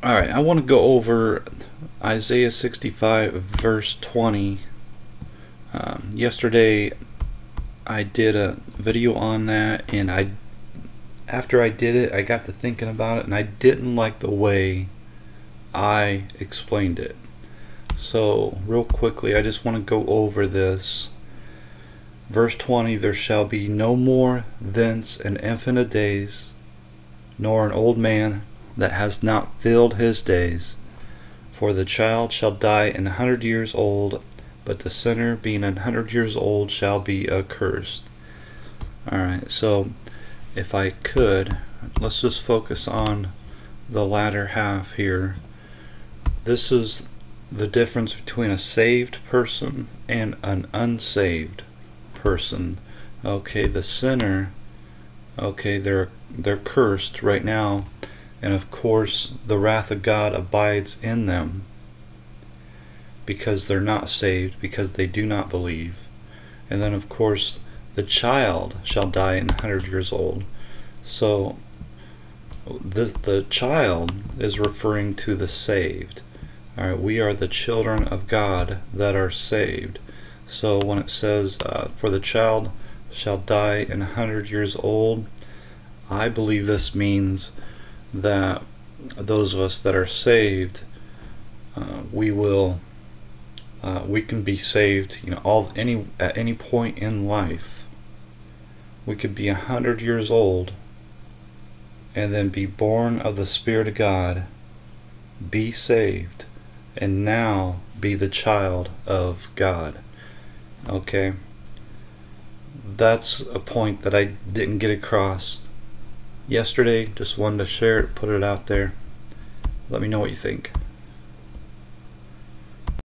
All right, I want to go over Isaiah 65, verse 20. Um, yesterday, I did a video on that, and I, after I did it, I got to thinking about it, and I didn't like the way I explained it. So, real quickly, I just want to go over this. Verse 20 There shall be no more thence an infant of days, nor an old man that has not filled his days. For the child shall die an hundred years old, but the sinner being an hundred years old shall be accursed. Alright, so if I could, let's just focus on the latter half here. This is the difference between a saved person and an unsaved person. Okay, the sinner, okay, they're they're cursed right now and of course, the wrath of God abides in them because they're not saved, because they do not believe. And then, of course, the child shall die in 100 years old. So, the, the child is referring to the saved. All right, we are the children of God that are saved. So, when it says, uh, For the child shall die in 100 years old, I believe this means that those of us that are saved, uh, we will, uh, we can be saved. You know, all any at any point in life. We could be a hundred years old, and then be born of the Spirit of God, be saved, and now be the child of God. Okay. That's a point that I didn't get across yesterday. Just wanted to share it, put it out there. Let me know what you think.